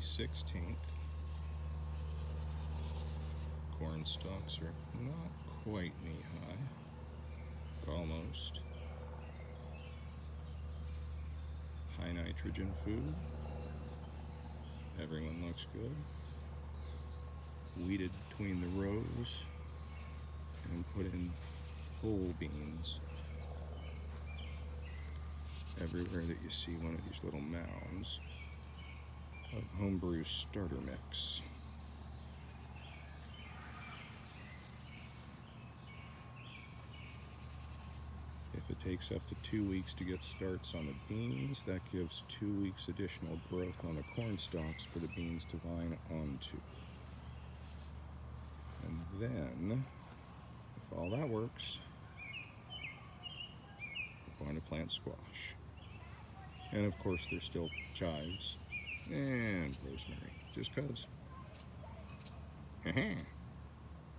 May 16th. Corn stalks are not quite knee high, almost. High nitrogen food. Everyone looks good. Weeded between the rows and put in whole beans everywhere that you see one of these little mounds homebrew starter mix. If it takes up to two weeks to get starts on the beans, that gives two weeks additional growth on the corn stalks for the beans to vine onto. And then, if all that works, we're going to plant squash. And of course, there's still chives and rosemary, just because. Uh-huh.